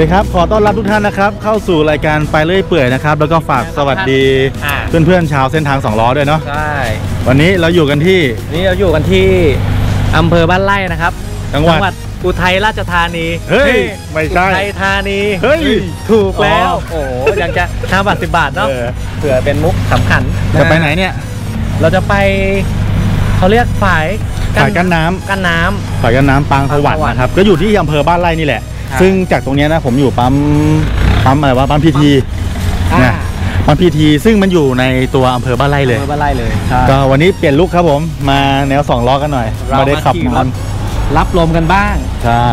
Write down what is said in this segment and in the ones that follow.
ดีครับ ขอต้อนรับทุกท่านนะครับ เข้าสู่รายการไปเรื่อยเปื่อยนะครับ แล้วก็ฝากสวัสดีอ่า เพื่อนๆชาวเส้นทางสองล้อด้วยเนาะใช่วันนี้เราอยู่กันที่ นี่เราอยู่กันที่อำเภอบ้านไร่นะครับจังหวัด อุทัยราชธานีเฮ้ย นี่ไม่ใช่ อุทัยธานีเฮ้ยถูกแล้ว อ๋อ โอ้โหยังจะห้าบาทสิบบาทเนาะเออเผื่อเป็นมุกสำคัญจะไปไหนเนี่ย เราจะไปเขาเรียกฝ่ายสายกั้นน้ำ กันน้ำสายกั้นน้ำปางสวรรค์ปางสวรรค์นะครับ ก็อยู่ที่อำเภอบ้านไร่นี่แหละครับ ซึ่งจากตรงเนี้ยนะผมอยู่ปั๊มปั๊มอะไรวะปั๊มพีทีอ่าเนี่ยปั๊มพีทีซึ่งมันอยู่ในตัวอำเภอบ้านไร่เลยอำเภอบ้านไร่เลยใช่ ก็วันนี้เปลี่ยนลุคครับผมมาแนวสองล้อกันหน่อยเราไม่ได้ขับมาขี่นานรถรับลมกันบ้างใช่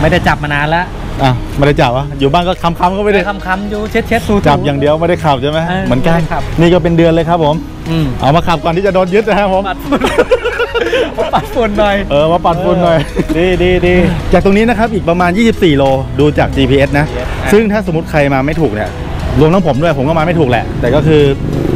ไม่ได้จับมานานแล้วอะไม่ได้จับวะอยู่บ้านก็ค้ำๆก็ไม่ได้คำคำๆอยู่เช็ดเช็ดๆถูๆ จับอย่างเดียวไม่ได้ขับใช่ไหมเออเหมือนกันไม่ได้ขับ นี่ก็เป็นเดือนเลยครับผม อืมเอามาขับก่อนที่จะโดนยึดนะครับผมปัด ฝุ่นปัดฝุ่นหน่อย เออมาปัดฝุ่นหน่อย ดีดีดีจากตรงนี้นะครับอีกประมาณ 24 โลดูจาก GPS นะ GPS ซึ่งถ้าสมมติใครมาไม่ถูกเนี่ยรวมทั้งผมด้วยผมก็มาไม่ถูกแหละ แต่ก็คือ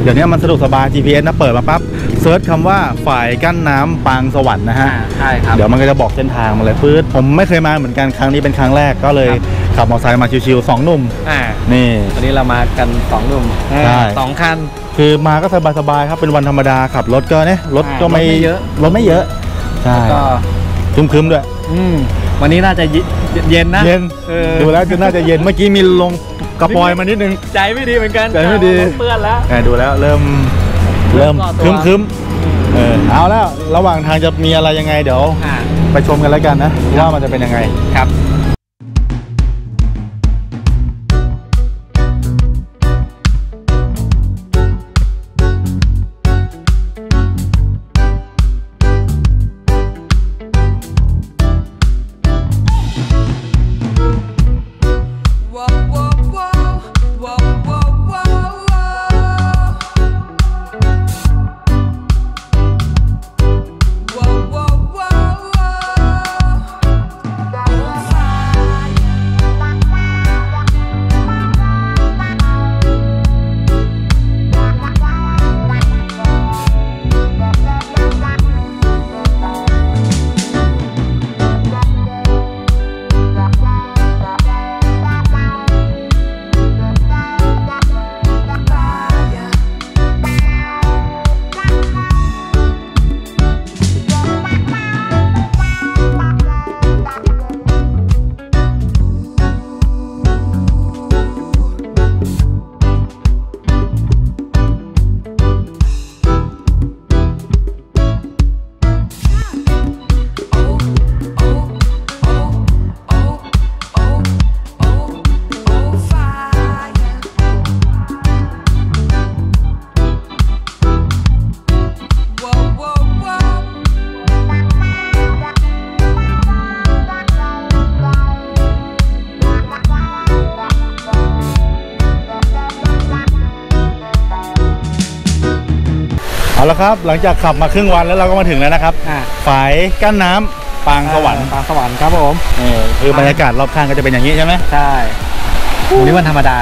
เดี๋ยวนี้มันสะดวกสบาย GPS นะเปิดมาปั๊บ เซิร์ชคำว่าฝ่ายกั้นน้ำปางสวรรค์นะฮะอ่าใช่ครับ เดี๋ยวมันก็จะบอกเส้นทางมาเลยปื๊ดผมไม่เคยมาเหมือนกันครั้งนี้เป็นครั้งแรกก็เลยครับขับมอเตอร์ไซค์มาชิวๆสองหนุ่ม อ่านี่ วันนี้เรามากันสองหนุ่มใช่ สองคัน คือมาก็สบายๆครับเป็นวันธรรมดาขับรถก็เนี่ยรถก็ไม่รถไม่เยอะ รถไม่เยอะใช่ก็คึมๆด้วย อืมวันนี้น่าจะเยเย็นนะเย็นเออดูแล้วจะน่าจะเย็นเมื่อกี้มีลงกระปอยมานิดนึง ใจไม่ดีเหมือนกันใจไม่ดีรถเปื้อนแล้วแหมดูแล้วเริ่ม เริ่เริ่มมก่อตัวคึมคึมๆเออเอาแล้วระหว่างทางจะมีอะไรยังไงเดี๋ยว อ่า ไปชมกันแล้วกันนะว่ามันจะเป็นยังไง ครับ เอาละครับ หลังจากขับมาครึ่งวันแล้วเราก็มาถึงแล้วนะครับอ่า ฝายกั้นน้ำปางสวรรค์ปางสวรรค์ครับผมเออคือบรรยากาศรอบข้างก็จะเป็นอย่างนี้ใช่ไหมใช่วันนี้วันธรรมดา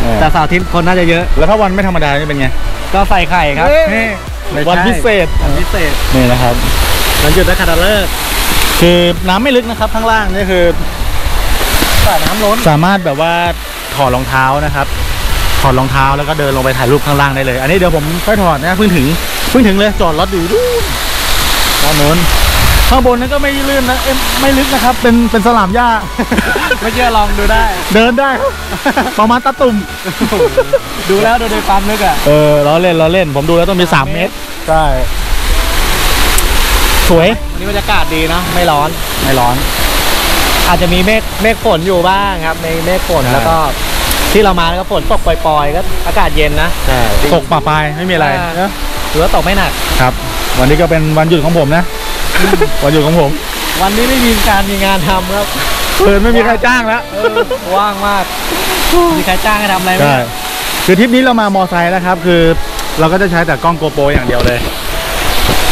เออแต่เสาร์อาทิตย์คนน่าจะเยอะ แล้วถ้าวันไม่ธรรมดาจะเป็นไงก็ใส่ไข่ครับเฮ้ยนี่ไม่ใช่วันพิเศษวันพิเศษนี่นะครับ วันหยุดนักขัตฤกษ์คือน้ำไม่ลึกนะครับข้างล่างนี่คือ สระน้ำล้น สามารถแบบว่าถอดรองเท้านะครับ ถอดรองเท้าแล้วก็เดินลงไปถ่ายรูปข้างล่างได้เลย อันนี้เดี๋ยวผมค่อยถอดนะเพิ่งถึงเพิ่งถึงเลยจอดรถอยู่นู่นด้านโน้นข้างบนนั้นก็ไม่ลื่นนะเอ้ยไม่ลึกนะครับ เป็นเป็นสลามหญ้าไม่เชื่อลองดูได้ เดินได้ครับประมาณตะตุ่ม ดูแล้วดูโดยความลึกอะ เออล้อเล่นล้อเล่นผมดูแล้วต้องมี3เมตร ใช่ สวย วันนี้บรรยากาศดีเนอะไม่ร้อน ไม่ร้อน อาจจะมีเมฆเมฆฝนอยู่บ้างครับ ในเมฆฝนใช่แล้วก็ ที่เรามาแล้วก็ฝนตกปล่อยๆก็อากาศเย็นนะใช่ตกปะปลายไม่มีอะไรอ่าเนอะถือว่าตกไม่หนักครับ วันนี้ก็เป็นวันหยุดของผมนะ วันหยุดของผม วันนี้ไม่มีการมีงานทำครับเพิ่นไม่มีใครจ้างแล้วเออว่างมากมีใครจ้างให้ทำอะไรไหมใช่คือทริปนี้เรามามอไซค์นะครับ คือเราก็จะใช้แต่กล้องโกโปรอย่างเดียวเลย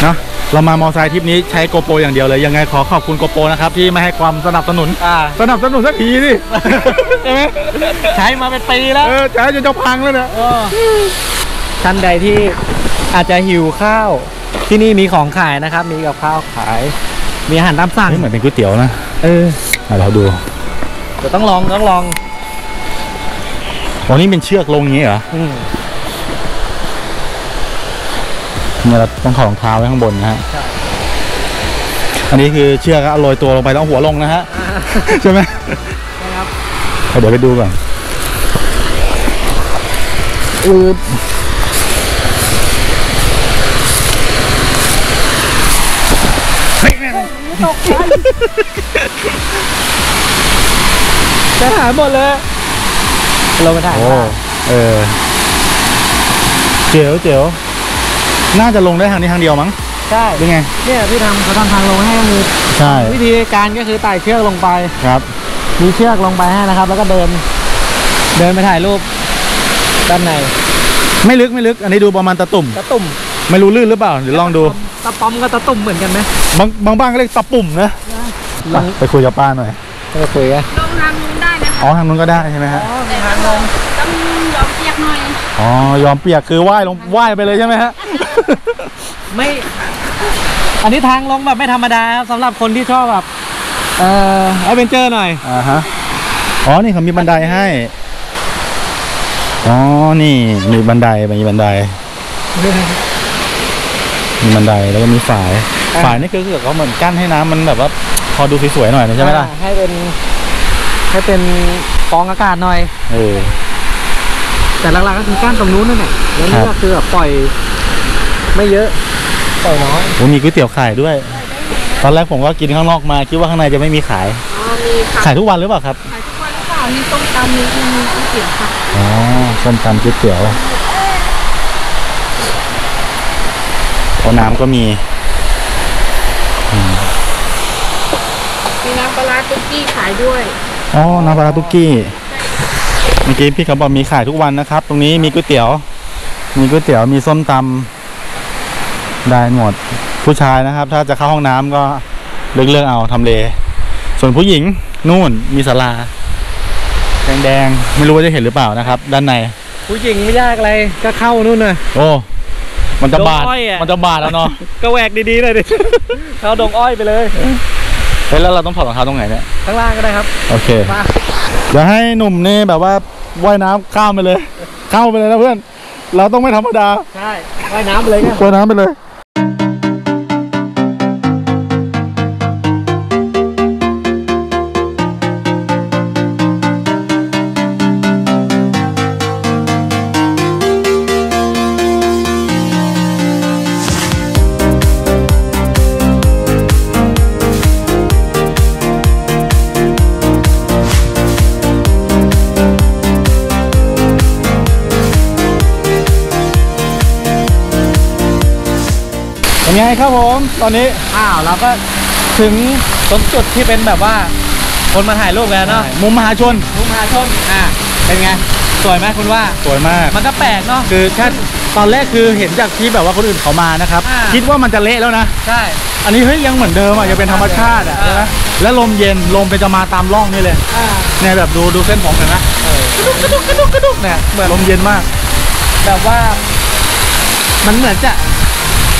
เนาะ เรามามอไซค์ทริปนี้ใช้โกโปรอย่างเดียวเลย ยังไงขอขอบคุณโกโปรนะครับ ที่ไม่ให้ความสนับสนุน อ่า สนับสนุนสักทีสิ ใช่ไหมใช้มาเป็นปีแล้วเออใช้จนจะพังแล้วเนี่ย เออท่านใดที่อาจจะหิวข้าว ที่นี่มีของขายนะครับ มีกับข้าวขาย มีอาหารตามสั่งเหมือนเป็นก๋วยเตี๋ยวนะเอออะเราดูเดี๋ยวต้องลองต้องลองอ๋อนี่เป็นเชือกลงอย่างงี้เหรอ อืม เนี่ยเราต้องถอดรองเท้าไว้ข้างบนนะฮะใช่อันนี้คือเชือกก็เอาโรยตัวลงไปแล้วเอาหัวลงนะฮะใช่ไหมนะครับเดี๋ยวไปดูก่อนอืดจะหายหมดเลยลงไปถ่ายโอ้เออเจ๋วเจ๋ว น่าจะลงได้ทางนี้ทางเดียวมั้งใช่หรือไงเนี่ยพี่ทำเขาทำทางลงให้ก็คือใช่วิธีการก็คือไต่เชือกลงไปครับ มีเชือกลงไปให้นะครับ แล้วก็เดิน เดินไปถ่ายรูปด้านในไม่ลึกไม่ลึก อันนี้ดูประมาณตะตุ่มตะตุ่มไม่รู้ลื่นหรือเปล่าเดี๋ยวลองดูตะปอมกับตะตุ่มเหมือนกันไหมบางบางบ้านก็เรียกตะปุ่มนะลองไปคุยกับป้าหน่อยไปคุยกันลงทางนู้นได้นะคะอ๋อทางนู้นก็ได้ใช่ไหมฮะแต่ว่าต้องยอมเปียกหน่อยอ๋อยอมเปียกคือว่ายลงว่ายไปเลยใช่ไหมฮะ ไม่ อันนี้ทางลงแบบไม่ธรรมดาครับสำหรับคนที่ชอบแบบเอ่อ adventure หน่อย อ่าฮะ อ๋อ นี่เขามีบันไดให้ อ๋อ นี่มีบันได มีบันได มีบันไดแล้วก็มีฝาย อ่าฝายนี่คือเขาเหมือนกั้นให้น้ำมันแบบว่าพอดูสวยๆหน่อยนะใช่ไหมล่ะ อ่าให้เป็น ให้เป็นฟองอากาศหน่อย เออ แต่หลักๆก็คือก้านตรงนู้นนั่นแหละแล้วนี่ครัก็บคือแบบปล่อย ไม่เยอะปล่อยน้อยโอ้มีก๋วยเตี๋ยวขายด้วย ตอนแรกผมก็กินข้างนอกมาคิดว่าข้างในจะไม่มีขาย อ๋อมีค่ะขายทุกวันหรือเปล่าครับ ขายทุกวันหรือเปล่ามีต้มตำมีมีก๋วยเตี๋ยวค่ะอ๋อส้มตำก๋วยเตี๋ยวโอ้น้ำก็มี มีน้ำปลาร้าตุ๊กกี้ขายด้วยอ๋อ น้ำปลาร้าตุ๊กกี้ เมื่อกี้พี่เขาบอกมีขายทุกวันนะครับ ตรงนี้มีก๋วยเตี๋ยว มีก๋วยเตี๋ยว มีส้มตำ ได้หมดผู้ชายนะครับ ถ้าจะเข้าห้องน้ำก็เลือกเลือกเอาทำเล ส่วนผู้หญิงนู่นมีศาลาแดงๆไม่รู้ว่าจะเห็นหรือเปล่านะครับ ด้านใน ผู้หญิงไม่ยากอะไรก็เข้านู่นน่ะโอ้มันจะบาดดงอ้อยอะมันจะบาดแล้วเนาะก็แหวกดีๆหน่อยดิเข้าดงอ้อยไปเลยเฮ้ยแล้วเราต้องถอดรองเท้าตรงไหนเนี่ยข้างล่างก็ได้ครับ โอเคมาเดี๋ยวให้หนุ่มนี่แบบว่าว่ายน้ำข้ามไปเลย เข้าไปเลยนะเพื่อน เราต้องไม่ธรรมดาใช่ว่ายน้ำไปเลยกันว่ายน้ำไปเลย ครับผมตอนนี้อ้าวเราก็ถึงตรงจุดที่เป็นแบบว่า คนมาถ่ายรูปกันเนาะมุมมหาชนมุมมหาชนอ่าเป็นไงสวยไหมคุณว่าสวยมาก มันก็แปลกเนาะคือแค่ตอนแรกคือเห็นจากที่แบบว่าคนอื่นเขามานะครับอ่าคิดว่ามันจะเละแล้วนะใช่อันนี้เฮ้ยยังเหมือนเดิมอะยังเป็นธรรมชาติอะอ่าใช่ไหมแล้วลมเย็นลมเป็นจะมาตามร่องนี่เลยอ่าเนี่ยแบบดูดูเส้นผมเห็นไหมเออกระดุกกระดุกกระดุกเนี่ยเหมือนลมเย็นมาก แบบว่า มันเหมือนจะ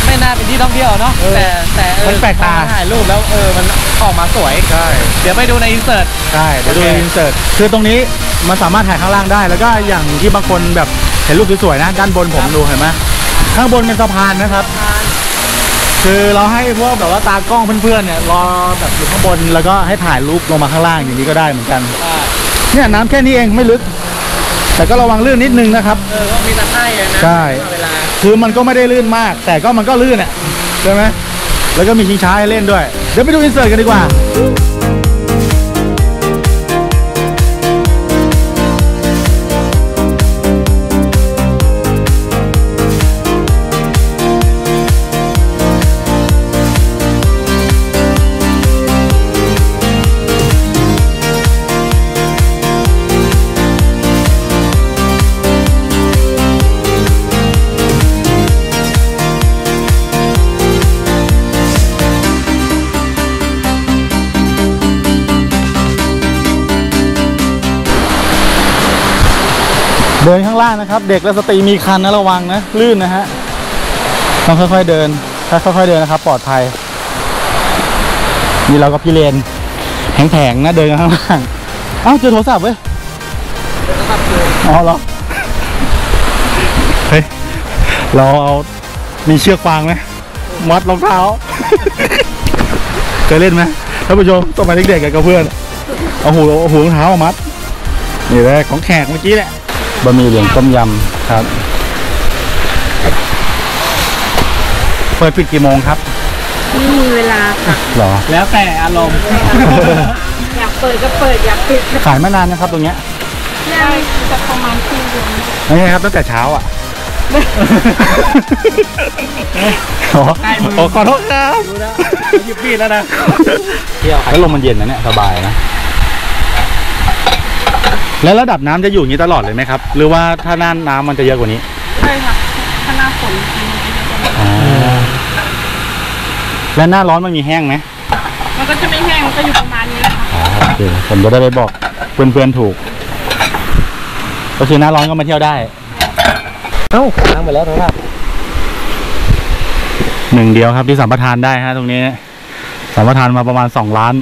ไม่น่าเป็นที่ท่องเที่ยวเนาะเออแต่แต่เออมันแปลกตา พอถ่ายรูปแล้วเออมันออกมาสวย ใช่เดี๋ยวไปดูในอินเสิร์ต ใช่เดี๋ยวดูโอเค อินเสิร์ตคือตรงนี้มันสามารถถ่ายข้างล่างได้ แล้วก็อย่างที่บางคนแบบเห็นรูปสวยๆนะ ด้านบนผมดูเห็นไหมข้างบนเป็นสะพานนะครับ คือเราให้พวกแบบว่าตากล้องเพื่อนๆเนี่ยรอแบบอยู่ข้างบนแล้วก็ให้ถ่ายรูปลงมาข้างล่างอย่างนี้ก็ได้เหมือนกันอ่าเนี่ยน้ำแค่นี้เองไม่ลึก แต่ก็ระวังลื่นนิดนึงนะครับ เออก็มีตะไคร่อะนะใช่ เวลา คือมันก็ไม่ได้ลื่นมาก แต่ก็มันก็ลื่นอะใช่ไหมแล้วก็มีชิงช้าให้เล่นด้วย เดี๋ยวไปดูอินเสิร์ตกันดีกว่า นข้างล่างนะครับ เด็กและสตรีมีคันนะระวังนะลื่นนะฮะต้องค่อยๆเดินค่อยๆเดินนะครับ ปลอดภัยนี่เราก็พี่เลนแผงๆนะเดินข้างล่างเอ้าเจอโทรศัพท์เว้ยเดี๋ยวก็ขับอยู่อ๋อเหรอเฮ้ยเราเอามีเชือกฟางไหมมัดรองเท้าเคยเล่นไหมท่านผู้ชมสมัยเด็กๆกับเพื่อนเอาหูเอาหูรองเท้ามามัดนี่แหละของแขกเมื่อกี้แหละ บะหมี่เหลืองต้มยำครับ เปิดปิดกี่โมงครับ ไม่มีเวลาค่ะหรอ แล้วแต่อารมณ์อยากเปิดก็เปิดอยากปิดก็ขายมานานนะครับตรงเนี้ยได้จะประมาณครึ่งเดือนไม่ใช่ครับตั้งแต่เช้าอะอ๋ออ๋อขอโทษครับดูแล้วหยิบมีดแล้วนะเที่ยวแล้วลมมันเย็นนะเนี่ยสบายนะ แล้วระดับน้ำจะอยู่อย่างนี้ตลอดเลยไหมครับ หรือว่าถ้าหน้าน้ำมันจะเยอะกว่านี้ใช่ค่ะถ้าหน้าฝนจริงๆมันจะเยอะกว่านี้อ๋อแล้วหน้าร้อนมันมีแห้งไหมมันก็จะไม่แห้งมันก็อยู่ประมาณนี้แหละค่ะโอเคผมจะได้ไปบอกเพื่อนๆถูก ก็คือหน้าร้อนก็มาเที่ยวได้ เอ้าล้างไปแล้วนะครับหนึ่งเดียวครับที่สัมปทานได้ฮะตรงนี้ สัมปทานมาประมาณสองล้าน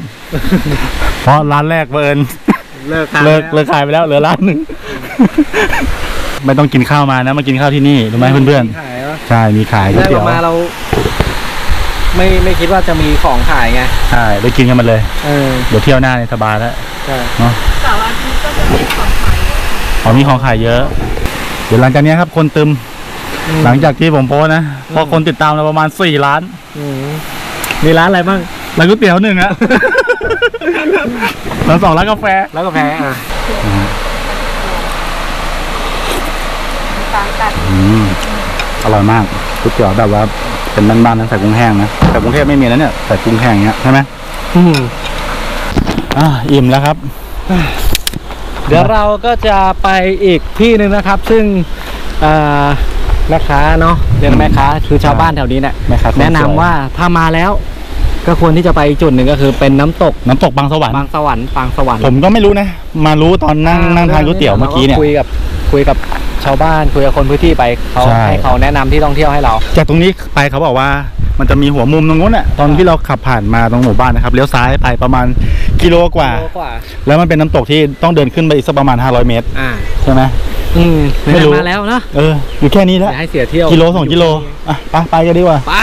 เพราะร้านแรกเบิร์น เลิกเลิกเลิกขายไปแล้วเหลือร้านหนึ่งไม่ต้องกินข้าวมานะมากินข้าวที่นี่รู้ไหมเพื่อนขายแล้วๆใช่มีขายก๋วยแรกเตี๋ยอวอกมาเรา ไม่ไม่คิดว่าจะมีของขายไงใช่ได้กินกันมาเลยเออเดี๋ยวเที่ยวหน้าในสบายแล้วใช่เนาะแต่ว่าที่ก็จะมีของขายอ๋อมีของขายเยอะ เดี๋ยวหลังจากนี้ครับคนตึมหลังจากที่ผมโพสต์นะเพราะคนติดตามเราประมาณสี่ล้าน อืมมีร้านอะไรบ้างร้านก๋วยเตี๋ยวหนึ่งอะ ร้านสองร้านกาแฟแล้วก็แพ้อะต่างกันอืมอร่อยมากก๋วยเตี๋ยวแบบว่าเป็นบ้านๆนั้นใส่กุ้งแห้งนะแต่กรุงเทพไม่มีนะเนี่ยใส่กุ้งแห้งอย่างเงี้ยใช่ไหมอืมอ่าอิ่มแล้วครับ เดี๋ยวเราก็จะไปอีกที่หนึ่งนะครับ ซึ่งเอ่อแม่ค้าเนาะเรียกแม่ค้าคือชาวบ้านแถวนี้เนี่ยแม่ค้าคนสวยแนะนำว่าถ้ามาแล้ว ก็ควรที่จะไปอีกจุดหนึ่งก็คือเป็นน้ำตกน้ำตกบางสวรรค์บางสวรรค์บางสวรรค์ผมก็ไม่รู้นะ มารู้ตอนนั่งนั่งทานก๋วยเตี๋ยวเมื่อกี้เนี่ยคุยกับคุยกับชาวบ้านคุยกับคนพื้นที่ไปเขาใช่ ให้เขาแนะนำที่ท่องเที่ยวให้เรา จากตรงนี้ไปเขาบอกว่ามันจะมีหัวมุมตรงนู้นน่ะตอนที่เราขับผ่านมาตรงหมู่บ้านนะครับเลี้ยวซ้ายไปประมาณกิโลกว่า โลกว่า แล้วมันเป็นน้ำตกที่ต้องเดินขึ้นไปอีกสักประมาณ 500 เมตรอ่า ใช่ไหม อืมไม่รู้ มาแล้วเนาะเอออยู่แค่นี้แล้ว อย่าให้เสียเที่ยวกิโลสองกิโลอะไปไปกันดีกว่า ไป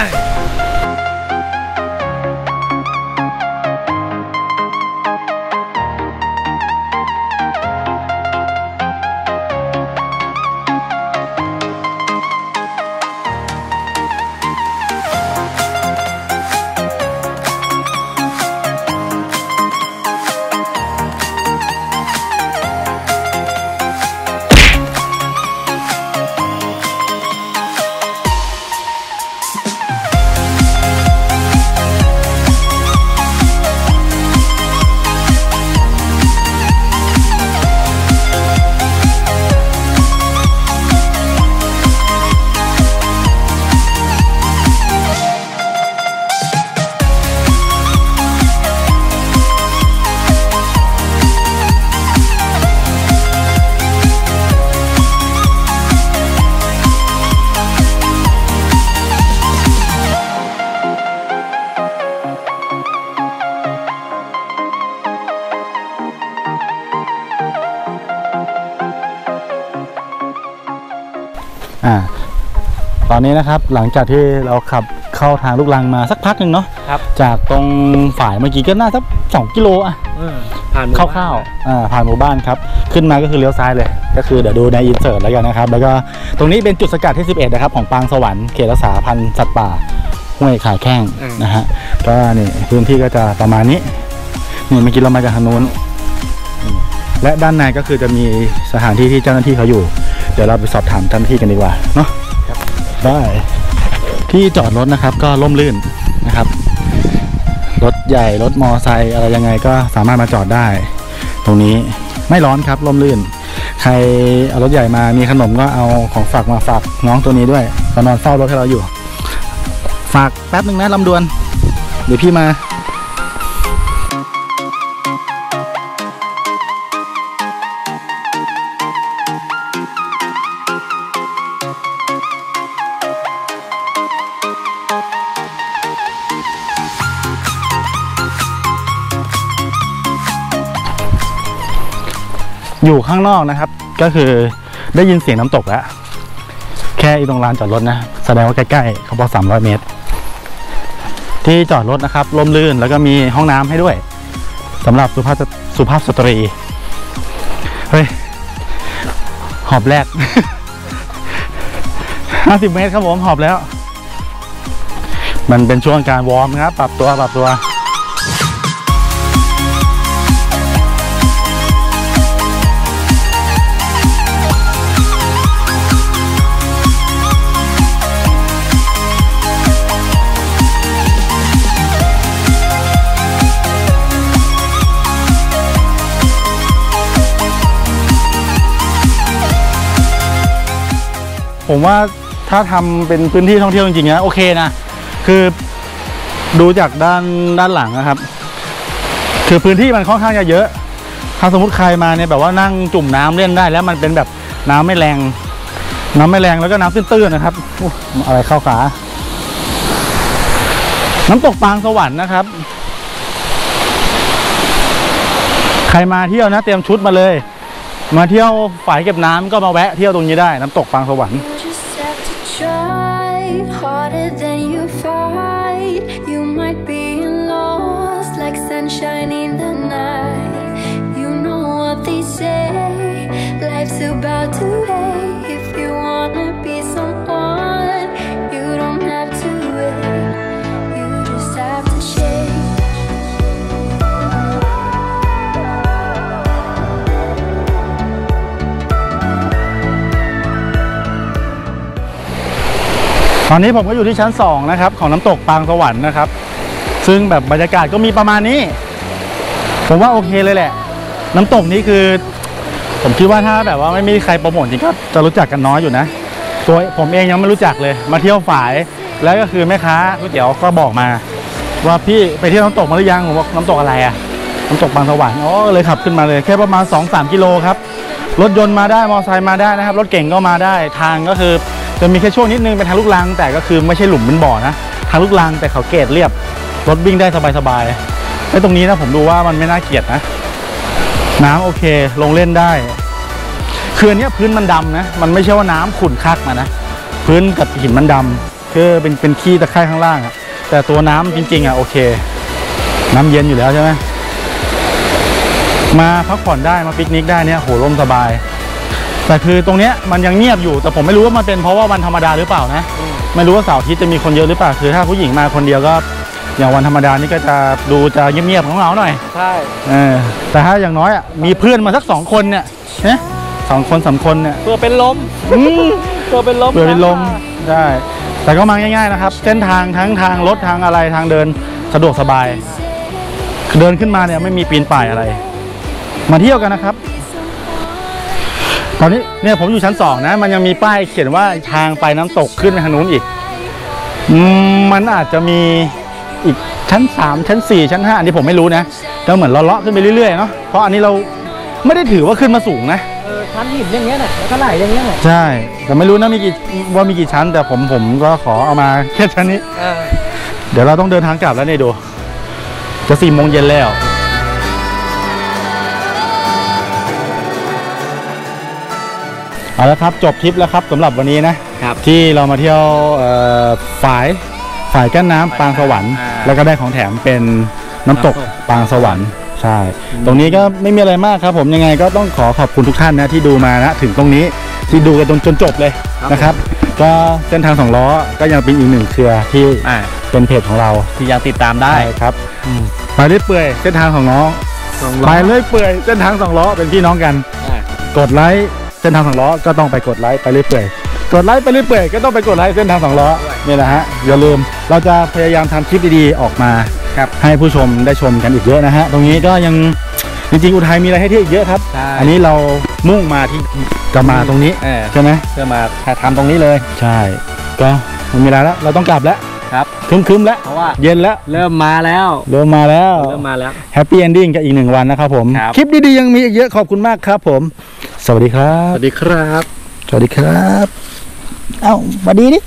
อนนี้นะครับ หลังจากที่เราขับเข้าทางลูกลังมาสักพักหนึ่งเนาะครับ จากตรงฝ่ายเมื่อกี้ก็น่าสักสองกิโลอะเออผ่านหมู่คร่าวๆอ่าผ่านหมู่บ้านครับ ขึ้นมาก็คือเลี้ยวซ้ายเลย ก็คือเดี๋ยวดูในอินเสิร์ตแล้วกันนะครับ แล้วก็ตรงนี้เป็นจุดสกัดที่ 11 นะครับ ของปางสวรรค์เขตรักษาพันธุ์สัตว์ป่าห้วยขาแข้งนะฮะ ก็นี่พื้นที่ก็จะประมาณนี้ นี่เมื่อกี้เรามาจากทางนู้นนี่และด้านในก็คือจะมีสถานที่ที่เจ้าหน้าที่เขาอยู่ เดี๋ยวเราไปสอบถามเจ้าหน้าที่กันดีกว่าเนาะ ได้ ที่จอดรถนะครับก็ร่มรื่นนะครับ รถใหญ่รถมอไซค์อะไรยังไงก็สามารถมาจอดได้ ตรงนี้ไม่ร้อนครับร่มรื่น ใครเอารถใหญ่มามีขนมก็เอาของฝากมาฝากน้องตัวนี้ด้วยก็นอนเฝ้ารถให้เราอยู่ ฝากแป๊บหนึ่งนะลำดวน เดี๋ยวพี่มา ข้างนอกนะครับ ก็คือได้ยินเสียงน้ำตกแล้ว แค่อีตรงลานจอดรถนะ แสดงว่าใกล้ๆเขาบอก 300 เมตร ที่จอดรถนะครับลมลื่นแล้วก็มีห้องน้ำให้ด้วยสำหรับสุภาพสุภาพสตรี เฮ้ย หอบแรก 50 เมตรครับผมหอบแล้ว มันเป็นช่วงการวอร์มนะครับ ปรับตัวปรับตัว ผมว่าถ้าทำเป็นพื้นที่ท่องเที่ยวจริงๆนะโอเคนะ คือดูจากด้านด้านหลังนะครับ คือพื้นที่มันค่อนข้างจะเยอะ ถ้าสมมติใครมาเนี่ยแบบว่านั่งจุ่มน้ำเล่นได้ แล้วมันเป็นแบบน้ำไม่แรง น้ำไม่แรงแล้วก็น้ำตื้นๆนะครับอะไรเข้าขาน้ำตกปางสวรรค์นะครับ ใครมาเที่ยวนะ เตรียมชุดมาเลย มาเที่ยวฝ่ายเก็บน้ำก็มาแวะเที่ยวตรงนี้ได้น้ำตกปางสวรรค์ try harder than you fight. You might be lost like sunshine in the night. You know what they say, life's about to end. ตอนนี้ผมก็อยู่ที่ชั้น 2 นะครับ ของน้ำตกปางสวรรค์นะครับ ซึ่งแบบบรรยากาศก็มีประมาณนี้ ผมว่าโอเคเลยแหละ น้ำตกนี้คือ ผมคิดว่าถ้าแบบว่าไม่มีใครโปรโมทจริงก็จะรู้จักกันน้อยอยู่นะ ตัวผมเองยังไม่รู้จักเลย มาเที่ยวฝ่ายแล้วก็คือแม่ค้าก๋วยเตี๋ยวก็บอกมา ว่าพี่ไปเที่ยวน้ำตกมาหรือยังผมบอกน้ำตกอะไรอะน้ำตกบางสวรรค์อ๋อเลยขับขึ้นมาเลยแค่ประมาณ 2-3 กิโลครับรถยนต์มาได้มอเตอร์ไซค์มาได้นะครับ รถเก่งก็มาได้ทางก็คือ จะมีแค่ช่วงนิดนึงเป็นทางลูกรังแต่ก็คือไม่ใช่หลุมเป็นบ่อนะทางลูกรังแต่เขาเกตเรียบรถวิ่งได้สบายๆไอ้ตรงนี้นะผมดูว่ามันไม่น่าเกลียดนะ น้ำโอเคลงเล่นได้คืออันเนี้ยพื้นมันดำนะ มันไม่ใช่ว่าน้ำขุ่นคักมานะ พื้นกับหินมันดำคือเป็นเป็นขี้ตะไคร่ข้างล่างอะแต่ตัวน้ำจริงๆอะโอเค น้ำเย็นอยู่แล้วใช่ไหมมาพักผ่อนได้มาปิกนิกได้เนี่ยโหร่มสบาย แต่คือตรงเนี้ยมันยังเงียบอยู่ แต่ผมไม่รู้ว่ามันเป็นเพราะว่าวันธรรมดาหรือเปล่านะ ไม่รู้ว่าเสาร์อาทิตย์จะมีคนเยอะหรือเปล่า คือถ้าผู้หญิงมาคนเดียวก็อย่างวันธรรมดานี่ก็จะดูจะเงียบๆของเราๆหน่อย ใช่ เออ แต่ถ้าอย่างน้อยอะมีเพื่อนมาสักสองคนเนี่ยเนี่ยสองคนสามคนเนี่ยเพื่อเป็นลมอืมเพื่อเป็นลมเผื่อเป็นลมใช่แต่ก็มาง่ายๆนะครับ เส้นทางทั้งทางรถทางอะไรทางเดินสะดวกสบายคือเดินขึ้นมาเนี่ยไม่มีปีนป่ายอะไร มาเที่ยวกันนะครับ ตอนนี้เนี่ยผมอยู่ชั้นสองนะ มันยังมีป้ายเขียนว่าทางไปน้ำตกขึ้นไปทางนู้นอีกอืมมันอาจจะมีอีกชั้นสามชั้นสี่ชั้นห้าอันนี้ผมไม่รู้นะก็เหมือนเราเลาะขึ้นไปเรื่อยๆเนาะเพราะอันนี้เราไม่ได้ถือว่าขึ้นมาสูงนะเออชั้นหินอย่างเงี้ยน่ะแล้วก็ไหลอย่างเงี้ยน่ะใช่ แต่ไม่รู้นะมีกี่ว่ามีกี่ชั้น แต่ผมผมก็ขอเอามาแค่ชั้นนี้เออเดี๋ยวเราต้องเดินทางกลับแล้วเนี่ยดู จะสี่โมงเย็นแล้ว เอาละครับจบทริปแล้วครับสำหรับวันนี้นะครับ ที่เรามาเที่ยวเอ่อฝายฝายกั้นน้ำปางสวรรค์ อ่าแล้วก็ได้ของแถมเป็นน้ำตกน้ำตก ปางสวรรค์ใช่ ตรงนี้ก็ไม่มีอะไรมากครับ ผมยังไงก็ต้องขอขอบคุณทุกท่านนะที่ดูมานะถึงตรงนี้ที่ดูกันจนจนจบเลยนะครับ ก็เส้นทางสองล้อก็ยังเป็นอีกหนึ่งเครือที่อ่าเป็นเพจของเราที่ยังติดตามได้ ใช่ครับไปเรื่อยเปื่อยเส้นทางของน้องสองไปร้อยเรื่อยเปื่อยเส้นทางสองล้อเป็นพี่น้องกัน อ่ากดไลค์ เส้นทางสองล้อก็ต้องไปกดไลค์ไปเรื่อยเปื่อยกดไลค์ไปเรื่อยเปื่อยก็ต้องไปกดไลค์เส้นทางสองล้อนี่แหละฮะอย่าลืมเราจะพยายามทำคลิปดีๆออกมาครับให้ผู้ชมได้ชมกันอีกเยอะนะฮะตรงนี้ก็ยังจริงๆอุทัยมีอะไรให้เที่ยวอีกเยอะครับใช่อันนี้เรามุ่งมาที่จะมาตรงนี้เออใช่ไหมเพื่อมาถ่ายทำตรงนี้เลย ใช่ ก็ไมันมีอะไรแล้วเราต้องกลับแล้วครับครึมๆแล้วเพราะว่าเย็นแล้วเริ่มมาแล้วเริ่มมาแล้วเริ่มมาแล้ว happy ending กับอีกหนึ่งวันนะครับผมครับคลิปดีๆยังมีอีกเยอะขอบคุณมากครับผม สวัสดีครับ สวัสดีครับ สวัสดีครับ เอ้าสวัสดีดิ